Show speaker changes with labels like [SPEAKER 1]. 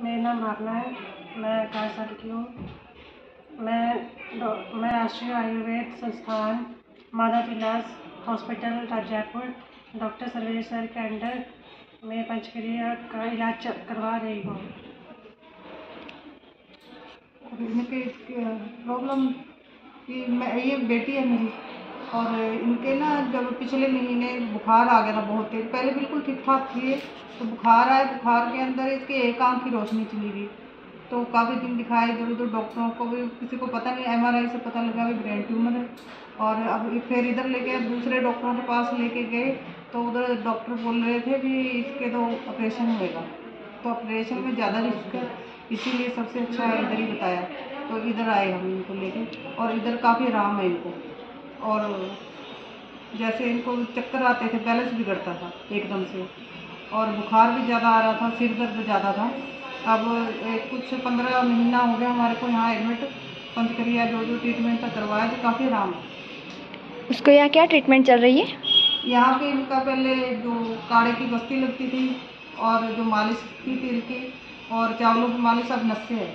[SPEAKER 1] मेरा नाम भावना है। मैं अठारह साल की हूँ। मैं मैं राष्ट्रीय Ayurveda Sansthan, Madhav Vilas hospital Jaipur doctor Sarvesh sir के अंडर में पंचक्रिया का इलाज करवा रही हूँ।
[SPEAKER 2] प्रॉब्लम कि, मैं, ये बेटी है मेरी। और इनके ना जब पिछले महीने बुखार आ गया था बहुत तेज, पहले बिल्कुल ठीक ठाक थे तो बुखार आया, बुखार के अंदर इसके एक आँख की रोशनी चली गई। तो काफ़ी दिन दिखाए इधर उधर डॉक्टरों को भी, किसी को पता नहीं एमआरआई से पता लगा भी ब्रेन ट्यूमर है। और अब फिर इधर लेके दूसरे डॉक्टरों के पास लेके गए तो उधर डॉक्टर बोल रहे थे कि इसके तो ऑपरेशन होएगा। तो ऑपरेशन में ज़्यादा रिस्क है, इसीलिए सबसे अच्छा इधर ही बताया। तो इधर आए हम इनको लेके, और इधर काफ़ी आराम है इनको। और जैसे इनको चक्कर आते थे बैलेंस बिगड़ता था एकदम से। और बुखार भी ज़्यादा आ रहा था सिर दर्द ज़्यादा था। अब कुछ पंद्रह महीना हो गया हमारे को यहाँ एडमिट पंचकरिया जो जो ट्रीटमेंट था करवाया तो काफ़ी आराम। है
[SPEAKER 3] उसको यहाँ क्या ट्रीटमेंट चल रही है?
[SPEAKER 2] यहाँ पे इनका पहले जो काढ़े की बस्ती लगती थी और जो मालिश थी तेल की और चावलों की मालिश अब नस्से है।